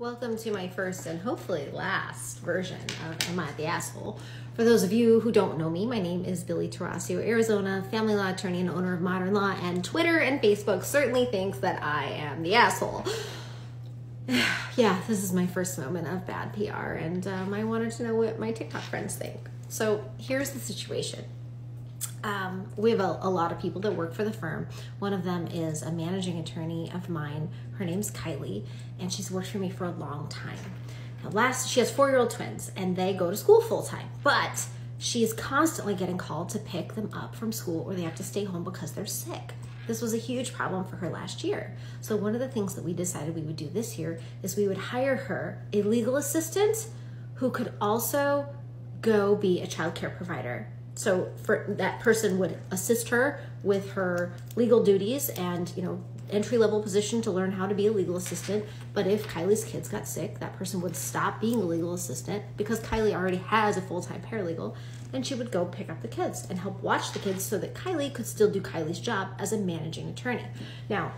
Welcome to my first and hopefully last version of Am I the Asshole? For those of you who don't know me, my name is Billie Tarascio, Arizona, family law attorney and owner of Modern Law, and Twitter and Facebook certainly thinks that I am the asshole. yeah, this is my first moment of bad PR, and um, I wanted to know what my TikTok friends think. So here's the situation. Um, we have a, a, lot of people that work for the firm. One of them is a managing attorney of mine. Her name's Kylie, and she's worked for me for a long time. Now, last, she has four-year-old twins, and they go to school full time. But she is constantly getting called to pick them up from school, or they have to stay home because they're sick. This was a huge problem for her last year. So one of the things that we decided we would do this year is we would hire her a legal assistant who could also go be a child care provider so for that person would assist her with her legal duties and you know entry level position to learn how to be a legal assistant. But if kylie's kids got sick that person would stop being a legal assistant because kylie already has a full-time paralegal and she would go pick up the kids and help watch the kids so that kylie could still do kylie's job as a managing attorney. Now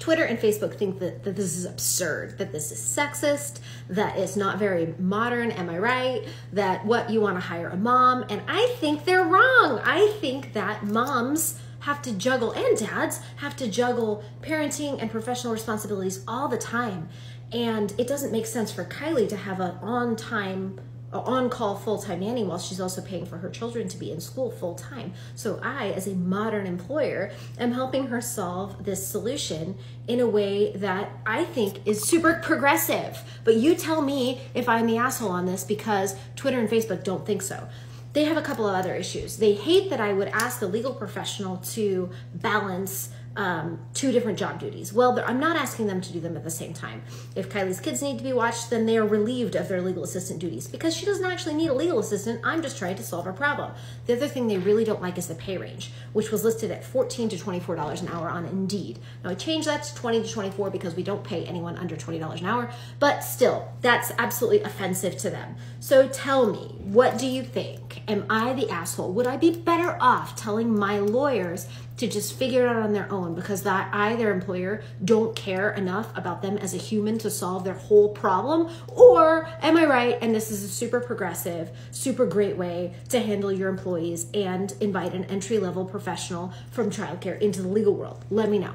Twitter and Facebook think that, that this is absurd, that this is sexist, that it's not very modern, am I right? That what you want to hire a mom, and I think they're wrong. I think that moms have to juggle and dads have to juggle parenting and professional responsibilities all the time. And it doesn't make sense for Kylie to have an on time on call full time nanny while she's also paying for her children to be in school full time. So, I, as a modern employer, am helping her solve this solution in a way that I think is super progressive. But you tell me if I'm the asshole on this because Twitter and Facebook don't think so. They have a couple of other issues. They hate that I would ask a legal professional to balance um, two different job duties. Well, I'm not asking them to do them at the same time. If Kylie's kids need to be watched, then they are relieved of their legal assistant duties because she doesn't actually need a legal assistant. I'm just trying to solve her problem. The other thing they really don't like is the pay range, which was listed at 14 to $24 an hour on Indeed. Now I changed that to 20 to 24 because we don't pay anyone under $20 an hour, but still, that's absolutely offensive to them. So tell me, what do you think? Am I the asshole? Would I be better off telling my lawyers to just figure it out on their own because that I, their employer, don't care enough about them as a human to solve their whole problem? Or am I right? And this is a super progressive, super great way to handle your employees and invite an entry level professional from childcare into the legal world. Let me know.